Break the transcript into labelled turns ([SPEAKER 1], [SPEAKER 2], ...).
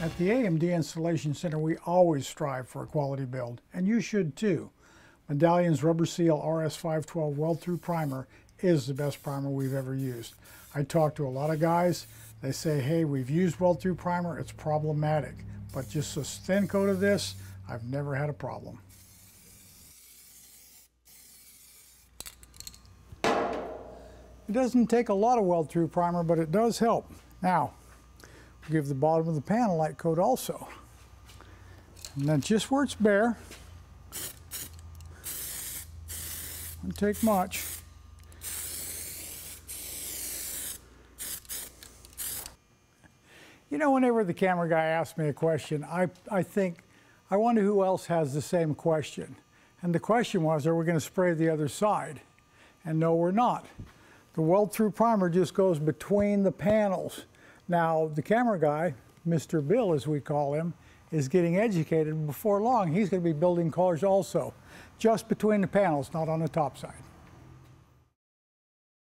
[SPEAKER 1] the AMD Installation Center, we always strive for a quality build, and you should too. Medallion's Rubber Seal RS512 weld-through primer is the best primer we've ever used. I talk to a lot of guys, they say, hey, we've used weld-through primer, it's problematic. But just a thin coat of this, I've never had a problem. It doesn't take a lot of weld-through primer, but it does help. Now, give the bottom of the panel light coat also. And then just where it's bare, doesn't take much. You know, whenever the camera guy asks me a question, I, I think, I wonder who else has the same question. And the question was, are we going to spray the other side? And no, we're not. The weld-through primer just goes between the panels. Now, the camera guy, Mr. Bill as we call him, is getting educated. Before long, he's going to be building cars also, just between the panels, not on the top side.